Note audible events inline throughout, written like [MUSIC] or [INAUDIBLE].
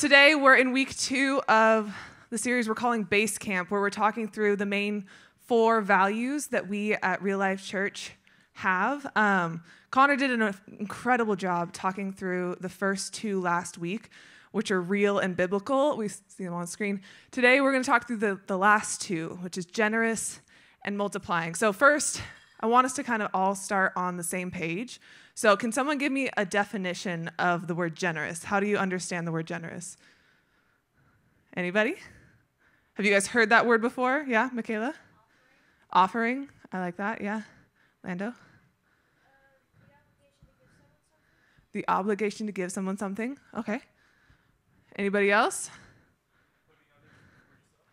Today we're in week two of the series we're calling Base Camp, where we're talking through the main four values that we at Real Life Church have. Um, Connor did an incredible job talking through the first two last week, which are real and biblical. We see them on screen. Today we're going to talk through the, the last two, which is generous and multiplying. So, first, I want us to kind of all start on the same page. So, can someone give me a definition of the word generous? How do you understand the word generous? Anybody? Have you guys heard that word before? Yeah, Michaela? Offering. Offering. I like that. Yeah. Lando? Uh, the obligation to give someone something. Okay. Anybody else?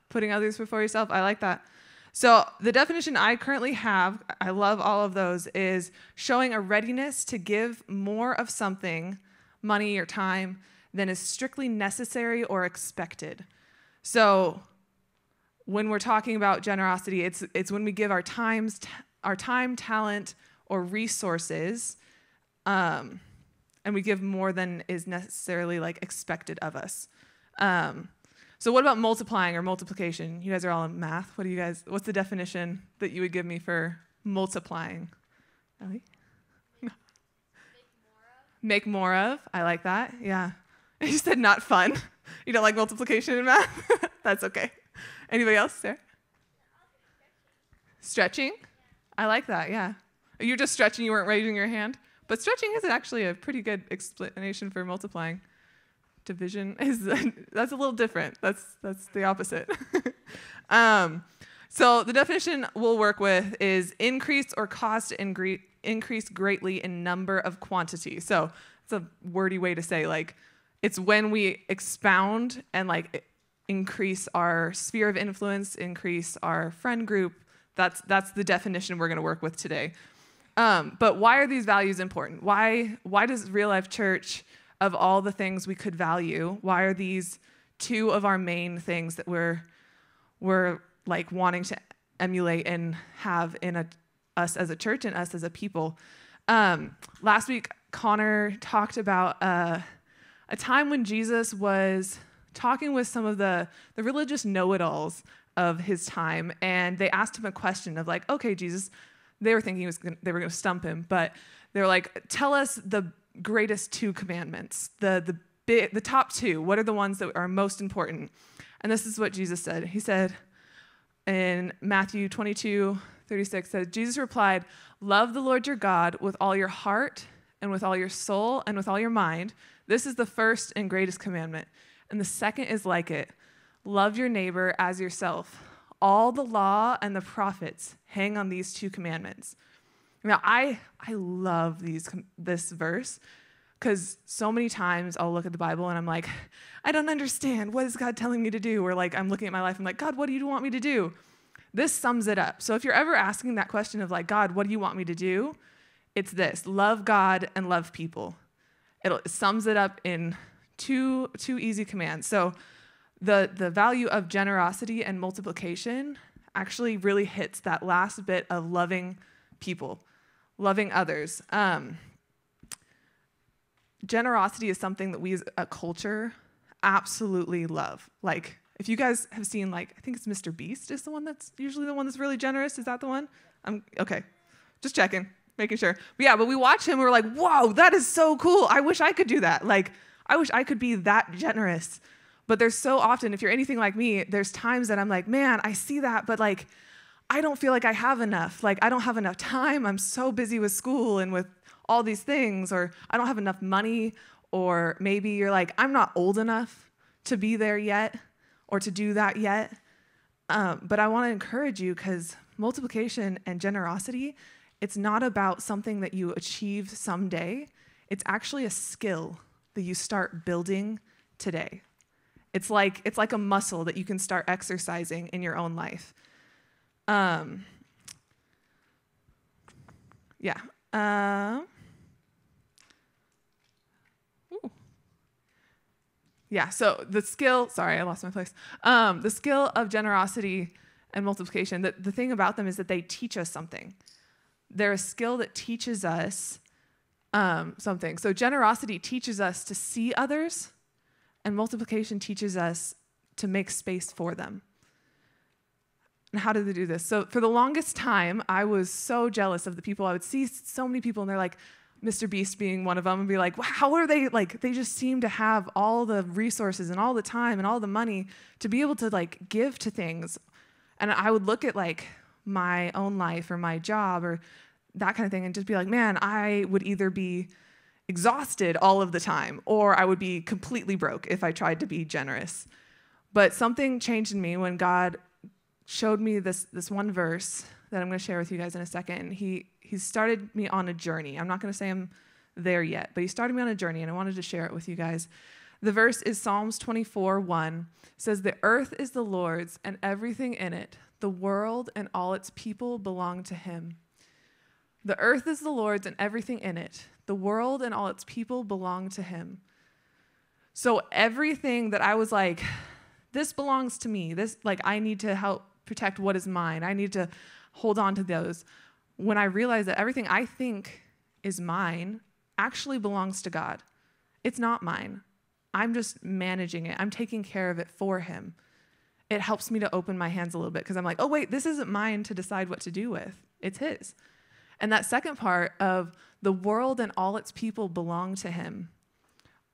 Putting others before yourself. I like that. So, the definition I currently have, I love all of those, is showing a readiness to give more of something, money or time, than is strictly necessary or expected. So, when we're talking about generosity, it's, it's when we give our, times, our time, talent, or resources, um, and we give more than is necessarily like expected of us. Um, so what about multiplying or multiplication? You guys are all in math. What do you guys? What's the definition that you would give me for multiplying? Ellie? Make more of. Make more of. I like that. Yeah. [LAUGHS] You said not fun. You don't like multiplication in math? [LAUGHS] That's okay. Anybody else, Sarah? Stretching? I like that, yeah. You're just stretching, you weren't raising your hand. But stretching is actually a pretty good explanation for multiplying division [LAUGHS] is that's a little different. That's that's the opposite. [LAUGHS] um, so the definition we'll work with is increase or to ingre- increase greatly in number of quantity. So it's a wordy way to say like it's when we expound and like increase our sphere of influence, increase our friend group. That's that's the definition we're going to work with today. Um, but why are these values important? Why why does real life church of all the things we could value, why are these two of our main things that we're we're like wanting to emulate and have in a, us as a church and us as a people? Um, last week, Connor talked about uh, a time when Jesus was talking with some of the, the religious know-it-alls of his time, and they asked him a question of like, "Okay, Jesus," they were thinking was gonna, they were going to stump him, but they were like, "Tell us the greatest two commandments, the, the, big, the top two. What are the ones that are most important? And this is what Jesus said. He said in Matthew 22, 36, says, Jesus replied, Love the Lord your God with all your heart and with all your soul and with all your mind. This is the first and greatest commandment. And the second is like it love your neighbor as yourself. All the law and the prophets hang on these two commandments. Now, I, I love these, this verse because so many times I'll look at the Bible and I'm like, I don't understand. What is God telling me to do? Or like, I'm looking at my life, I'm like, God, what do you want me to do? This sums it up. So if you're ever asking that question of like, God, what do you want me to do? It's this love God and love people. It sums it up in two, two easy commands. So the, the value of generosity and multiplication actually really hits that last bit of loving people loving others. Um, generosity is something that we as a culture absolutely love. Like, if you guys have seen, like, I think it's Mr. Beast is the one that's usually the one that's really generous. Is that the one? I'm okay. Just checking, making sure. But yeah, but we watch him. we're like, whoa, that is so cool. I wish I could do that. Like, I wish I could be that generous. But there's so often, if you're anything like me, there's times that I'm like, man, I see that, but like, I don't feel like I have enough. Like, I don't have enough time. I'm so busy with school and with all these things, or I don't have enough money, or maybe you're like, I'm not old enough to be there yet or to do that yet. Um, but I want to encourage you because multiplication and generosity, it's not about something that you achieve someday. It's actually a skill that you start building today. It's like it's like a muscle that you can start exercising in your own life. Um, yeah. Uh, yeah, so the skill, sorry, I lost my place. Um, the skill of generosity and multiplication, the, the thing about them is that they teach us something. They're a skill that teaches us um, something. So generosity teaches us to see others and multiplication teaches us to make space for them. And how do they do this? So, for the longest time, I was so jealous of the people. I would see so many people, and they're like, Mr. Beast being one of them, and be like, wow, how are they like, they just seem to have all the resources and all the time and all the money to be able to like give to things. And I would look at like my own life or my job or that kind of thing and just be like, man, I would either be exhausted all of the time or I would be completely broke if I tried to be generous. But something changed in me when God showed me this, this one verse that I'm going to share with you guys in a second. He, he started me on a journey. I'm not going to say I'm there yet, but he started me on a journey and I wanted to share it with you guys. The verse is Psalms 24 1. Says, The earth is the Lord's and everything in it, the world and all its people belong to him. The earth is the Lord's and everything in it. The world and all its people belong to him. So everything that I was like, this belongs to me. This like I need to help protect what is mine. I need to hold on to those. When I realize that everything I think is mine actually belongs to God. It's not mine. I'm just managing it. I'm taking care of it for him. It helps me to open my hands a little bit because I'm like, oh, wait, this isn't mine to decide what to do with. It's his. And that second part of the world and all its people belong to him.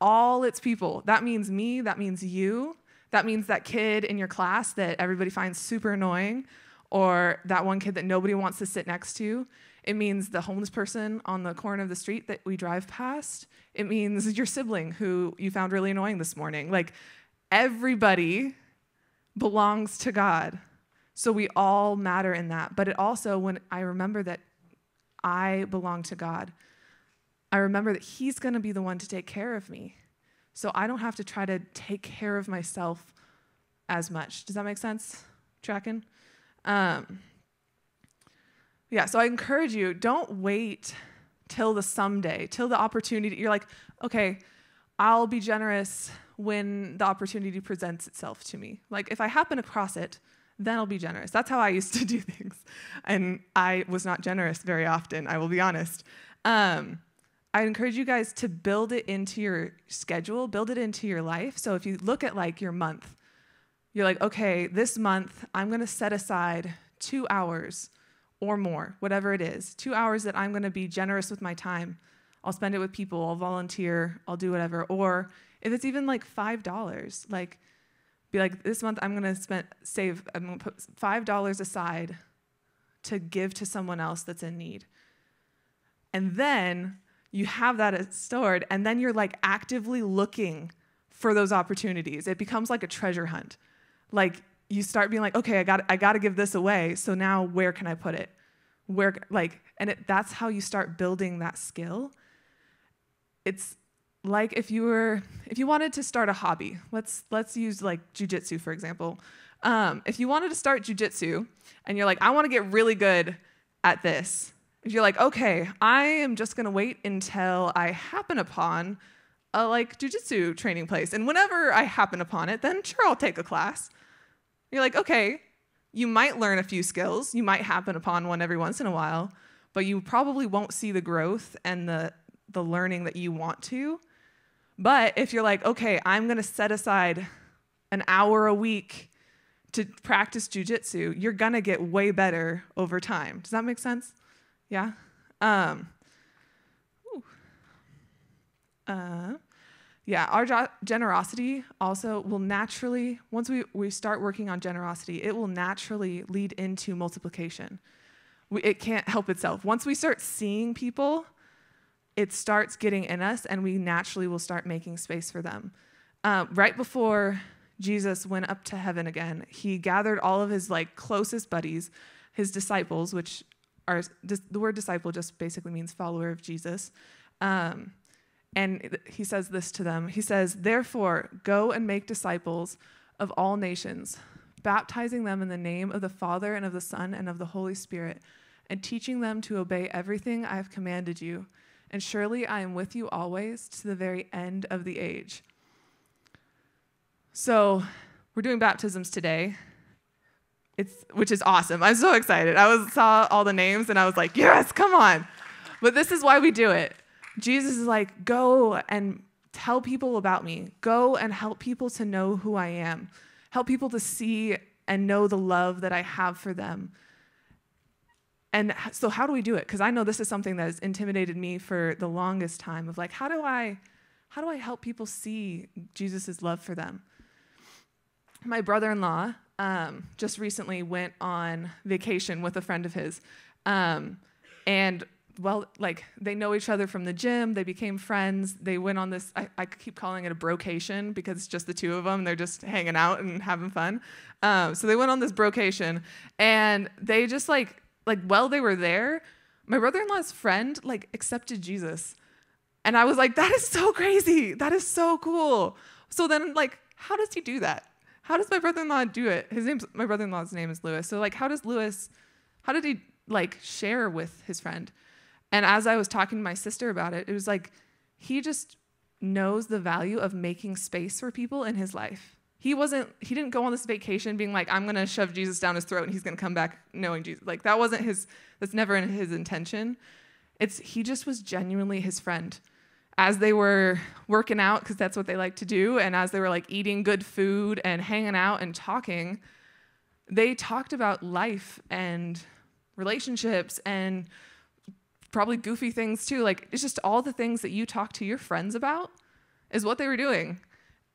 All its people. That means me, that means you, that means that kid in your class that everybody finds super annoying, or that one kid that nobody wants to sit next to. It means the homeless person on the corner of the street that we drive past. It means your sibling who you found really annoying this morning. Like everybody belongs to God. So we all matter in that. But it also, when I remember that I belong to God. I remember that He's going to be the one to take care of me. So I don't have to try to take care of myself as much. Does that make sense? Tracking? Um, yeah, so I encourage you don't wait till the someday, till the opportunity. You're like, okay, I'll be generous when the opportunity presents itself to me. Like if I happen across it, then I'll be generous. That's how I used to [LAUGHS] do things. And I was not generous very often, I will be honest. Um, I encourage you guys to build it into your schedule, build it into your life. So if you look at like your month, you're like, okay, this month I'm gonna set aside two hours or more, whatever it is, two hours that I'm gonna be generous with my time. I'll spend it with people, I'll volunteer, I'll do whatever. Or if it's even like $5, like be like, this month I'm going to spend save. I'm going to put five dollars aside to give to someone else that's in need. And then you have that stored, and then you're like actively looking for those opportunities. It becomes like a treasure hunt. Like you start being like, okay, I got I got to give this away. So now where can I put it? Where like, and it, that's how you start building that skill. It's like if you were if you wanted to start a hobby let's let's use like jujitsu for example um, if you wanted to start jujitsu and you're like i want to get really good at this you're like okay i am just to wait until i happen upon a like jujitsu training place and whenever i happen upon it then sure i'll take a class you're like okay you might learn a few skills you might happen upon one every once in a while but you probably won't see the growth and the the learning that you want to but if you're like, okay, I'm to set aside an hour a week to practice jujitsu, you're to get way better over time. Does that make sense? Yeah? Um, uh, yeah, our jo- generosity also will naturally, once we, we start working on generosity, it will naturally lead into multiplication. We, it can't help itself. Once we start seeing people it starts getting in us and we naturally will start making space for them. Uh, right before Jesus went up to heaven again, he gathered all of his like closest buddies, his disciples, which the word disciple just basically means follower of Jesus. Um, and he says this to them. He says, Therefore, go and make disciples of all nations, baptizing them in the name of the Father and of the Son and of the Holy Spirit, and teaching them to obey everything I have commanded you and surely I am with you always to the very end of the age. So, we're doing baptisms today. It's which is awesome. I'm so excited. I was saw all the names and I was like, "Yes, come on." But this is why we do it. Jesus is like, "Go and tell people about me. Go and help people to know who I am. Help people to see and know the love that I have for them. And so, how do we do it? Because I know this is something that has intimidated me for the longest time of like, how do I, how do I help people see Jesus' love for them? My brother-in-law um, just recently went on vacation with a friend of his, um, and well, like they know each other from the gym. They became friends. They went on this. I, I keep calling it a brocation because it's just the two of them. They're just hanging out and having fun. Um, so they went on this brocation, and they just like like while they were there, my brother-in-law's friend like accepted Jesus, and I was like, that is so crazy. That is so cool. So then like, how does he do that? How does my brother-in-law do it? His name's my brother-in-law's name is Lewis. So like, how does Lewis? How did he like share with his friend? And as I was talking to my sister about it, it was like he just knows the value of making space for people in his life. He wasn't he didn't go on this vacation being like I'm going to shove Jesus down his throat and he's going to come back knowing Jesus. Like that wasn't his that's never in his intention. It's he just was genuinely his friend. As they were working out because that's what they like to do and as they were like eating good food and hanging out and talking, they talked about life and relationships and probably goofy things too. Like it's just all the things that you talk to your friends about is what they were doing.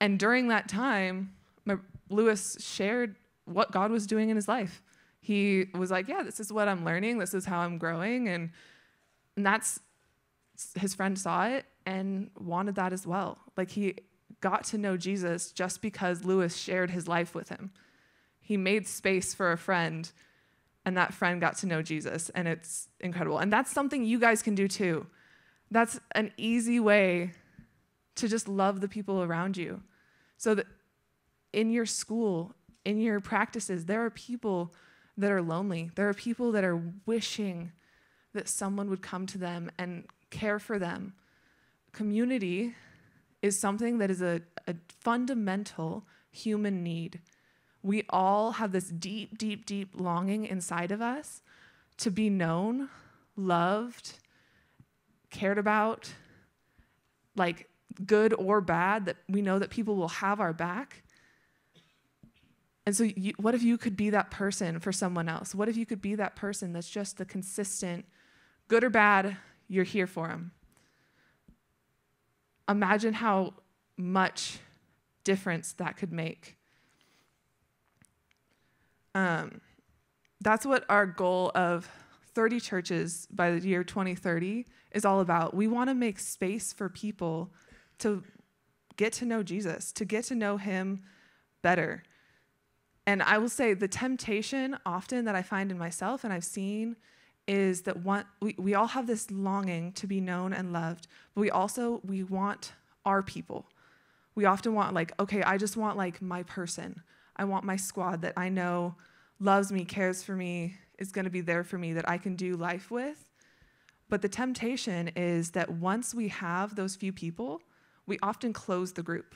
And during that time, my, Lewis shared what God was doing in his life. He was like, "Yeah, this is what I'm learning. This is how I'm growing," and and that's his friend saw it and wanted that as well. Like he got to know Jesus just because Lewis shared his life with him. He made space for a friend and that friend got to know Jesus, and it's incredible. And that's something you guys can do too. That's an easy way to just love the people around you. So that in your school, in your practices, there are people that are lonely. There are people that are wishing that someone would come to them and care for them. Community is something that is a, a fundamental human need we all have this deep, deep, deep longing inside of us to be known, loved, cared about, like good or bad, that we know that people will have our back. And so, you, what if you could be that person for someone else? What if you could be that person that's just the consistent, good or bad, you're here for them? Imagine how much difference that could make. Um, that's what our goal of 30 churches by the year 2030 is all about. We want to make space for people to get to know Jesus, to get to know him better. And I will say the temptation often that I find in myself and I've seen is that one, we, we all have this longing to be known and loved, but we also we want our people. We often want like, okay, I just want like my person. I want my squad that I know loves me, cares for me, is going to be there for me, that I can do life with. But the temptation is that once we have those few people, we often close the group.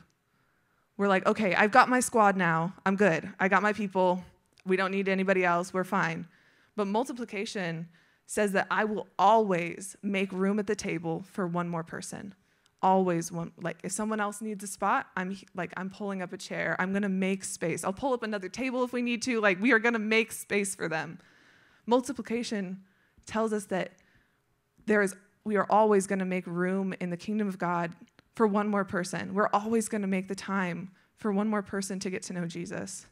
We're like, okay, I've got my squad now. I'm good. I got my people. We don't need anybody else. We're fine. But multiplication says that I will always make room at the table for one more person. Always want like if someone else needs a spot i'm like i'm pulling up a chair. I'm going to make space. I'll pull up another table if we need to. Like we are going to make space for them. Multiplication tells us that there is we are always going to make room in the kingdom of god for one more person. We're always going to make the time for one more person to get to know jesus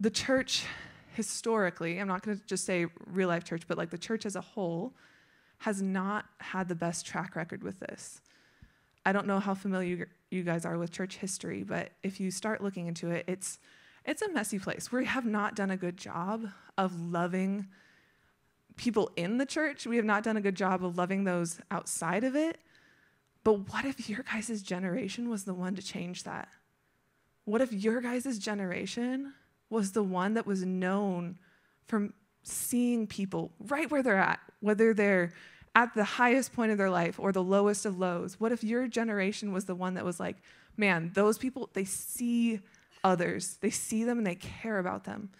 the church historically i'm not going to just say real life church but like the church as a whole has not had the best track record with this. I don't know how familiar you guys are with church history, but if you start looking into it, it's it's a messy place. We have not done a good job of loving people in the church. We have not done a good job of loving those outside of it. But what if your guys' generation was the one to change that? What if your guys' generation was the one that was known from seeing people right where they're at, whether they're at the highest point of their life or the lowest of lows? What if your generation was the one that was like, man, those people, they see others, they see them and they care about them,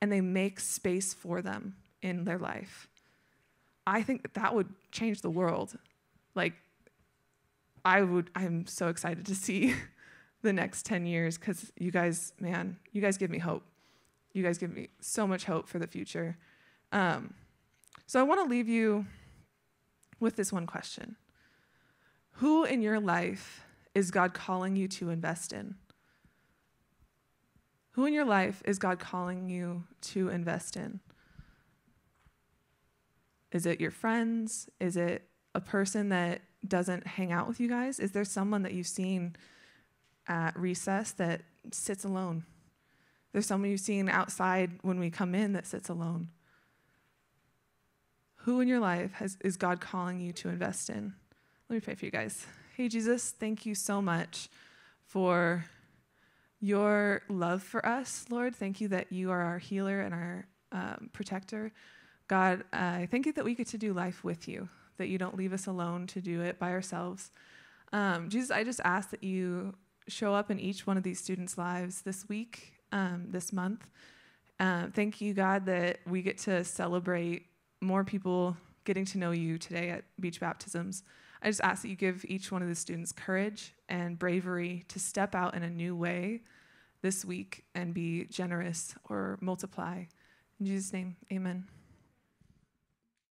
and they make space for them in their life? I think that, that would change the world. like I would I'm so excited to see [LAUGHS] the next 10 years cuz you guys, man, you guys give me hope. You guys give me so much hope for the future. Um, so I want to leave you with this one question. Who in your life is God calling you to invest in? Who in your life is God calling you to invest in? Is it your friends? Is it a person that doesn't hang out with you guys? Is there someone that you've seen at recess that sits alone? There's someone you've seen outside when we come in that sits alone. Who in your life has, is God calling you to invest in? Let me pray for you guys. Hey, Jesus, thank you so much for your love for us, Lord. Thank you that you are our healer and our um, protector. God, I thank you that we get to do life with you, that you don't leave us alone to do it by ourselves. Um, Jesus, I just ask that you show up in each one of these students' lives this week, um, this month. Uh, thank you, God, that we get to celebrate more people getting to know you today at beach baptisms. I just ask that you give each one of the students courage and bravery to step out in a new way this week and be generous or multiply. In Jesus' name, amen.